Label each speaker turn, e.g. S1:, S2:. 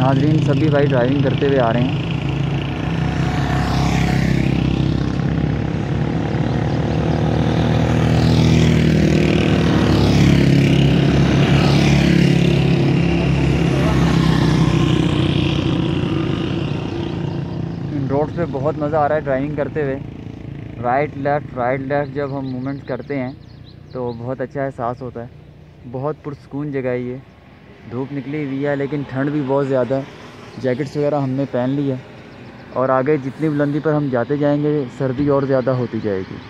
S1: नाजरीन, सभी भाई ड्राइविंग करते हुए आ रहे हैं। रोड पे बहुत मज़ा आ रहा है ड्राइविंग करते हुए। राइट लेफ़्ट राइट लेफ़्ट जब हम मूवमेंट करते हैं तो बहुत अच्छा एहसास होता है। बहुत पुरस्कून जगह है ये। धूप निकली हुई है, लेकिन ठंड भी बहुत ज़्यादा है। जैकेट्स वगैरह हमने पहन ली है। और आगे जितनी बुलंदी पर हम जाते जाएँगे, सर्दी और ज़्यादा होती जाएगी।